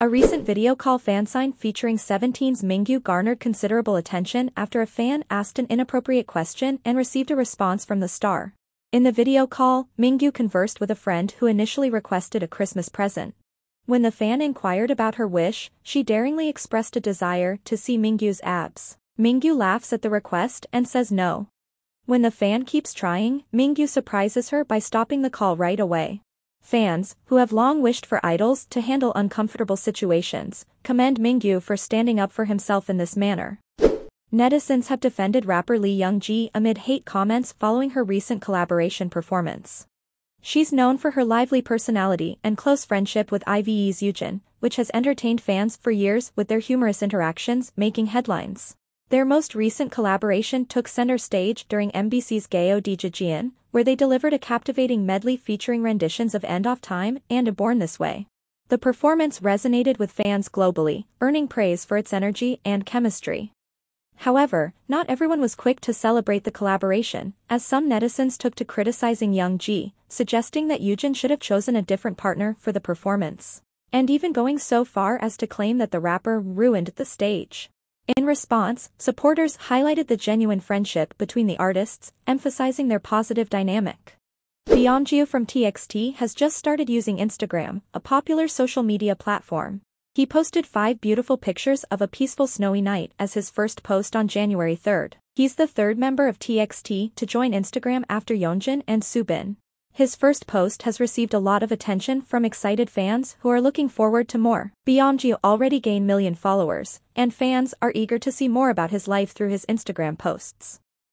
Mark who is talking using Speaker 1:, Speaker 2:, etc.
Speaker 1: A recent video call fansign featuring 17's Mingyu garnered considerable attention after a fan asked an inappropriate question and received a response from the star. In the video call, Mingyu conversed with a friend who initially requested a Christmas present. When the fan inquired about her wish, she daringly expressed a desire to see Mingyu's abs. Mingyu laughs at the request and says no. When the fan keeps trying, Mingyu surprises her by stopping the call right away. Fans, who have long wished for idols to handle uncomfortable situations, commend Mingyu for standing up for himself in this manner. Netizens have defended rapper Lee Young-ji amid hate comments following her recent collaboration performance. She's known for her lively personality and close friendship with IVE's Yujin, which has entertained fans for years with their humorous interactions making headlines. Their most recent collaboration took center stage during MBC's Gayo Jian, where they delivered a captivating medley featuring renditions of End of Time and A Born This Way. The performance resonated with fans globally, earning praise for its energy and chemistry. However, not everyone was quick to celebrate the collaboration, as some netizens took to criticizing Young Ji, suggesting that Yujin should have chosen a different partner for the performance. And even going so far as to claim that the rapper ruined the stage. In response, supporters highlighted the genuine friendship between the artists, emphasizing their positive dynamic. Beomgyu from TXT has just started using Instagram, a popular social media platform. He posted five beautiful pictures of a peaceful snowy night as his first post on January 3rd. He's the third member of TXT to join Instagram after Yeonjun and Soobin. His first post has received a lot of attention from excited fans who are looking forward to more. Beomgyu already gained million followers, and fans are eager to see more about his life through his Instagram posts.